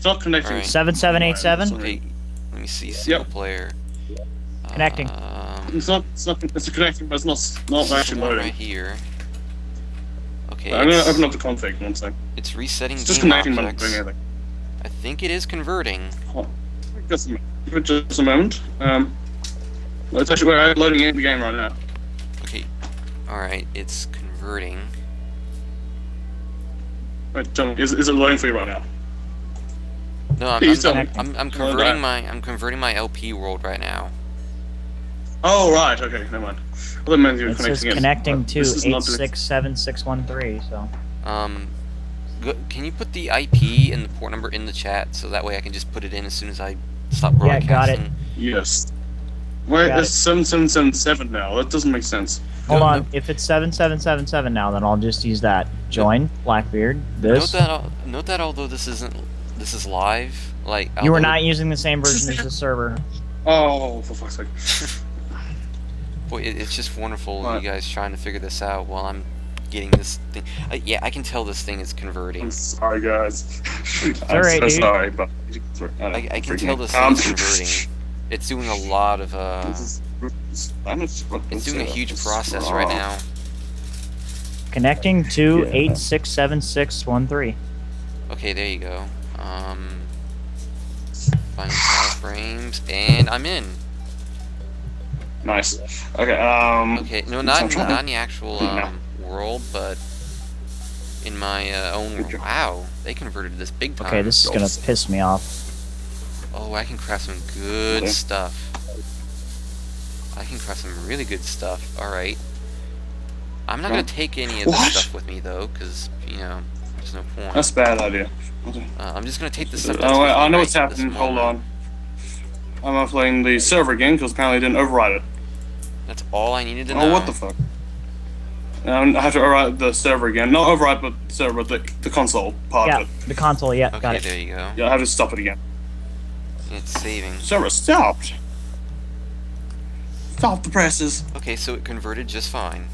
stop connecting. Alright. Seven seven eight seven. Okay, let me see single Yep. player. Connecting. Um, It's not. It's not. It's a connecting, but it's not. Not this is actually the loading. right here. Okay, I'm gonna open up the config one second. it's resetting It's just game connecting, but not doing anything. I think it is converting. Just a, give it just a moment. Um, it's actually we're loading in the game right now. Okay, alright, it's converting. Wait, John, is, is it loading for you right now? No, I'm, Please I'm, don't. I'm, I'm, I'm converting my I'm converting my LP world right now. Oh right, okay, never mind. I thought it meant you were It says connecting in. connecting But to this is eight not doing- six seven six one three. So Um, go, can you put the IP and the port number in the chat so that way I can just put it in as soon as I stop broadcasting? Yeah, broadcasting? got it. Yes. Wait, Got it's seven seven seven seven now. That doesn't make sense. hold No, on. no. If it's seven seven seven seven now, then I'll just use that. Join Blackbeard. This. Note that note that although this isn't this is live, like You were not using the same version as the server. Oh, for fuck's sake. Boy, it, it's just wonderful What? you guys trying to figure this out while I'm getting this thing. Uh, yeah, I can tell this thing is converting. I'm sorry, guys. I'm alright, so dude. sorry, but I, I can tell this thing is converting. It's doing a lot of uh, is- I'm it's doing a huge is process right now. Connecting to Yeah. eight six seven six one three. Okay, there you go. Um, finding file frames, and I'm in. Nice. Okay. Um. Okay, no, not in, not in the actual No. um, world, but in my uh, own. Wow, they converted this big time. Okay, this is gonna piss me off. Oh, I can craft some good Okay. stuff. I can craft some really good stuff. All right. I'm not Okay. gonna take any of this What? stuff with me though, because you know, there's no point. That's a bad idea. Okay. Uh, I'm just gonna take this stuff. Oh, That's wait, I know right what's happening. Hold on. I'm uploading the server again because apparently I didn't override it. That's all I needed to know. Oh, what the fuck? Um, I have to override the server again. Not override, but the server, but the, the console part Yeah, of it. the console. Yeah, got Okay, it. there you go. Yeah, I have to stop it again. It's saving. Server stopped. Stop the presses. Okay, so it converted just fine.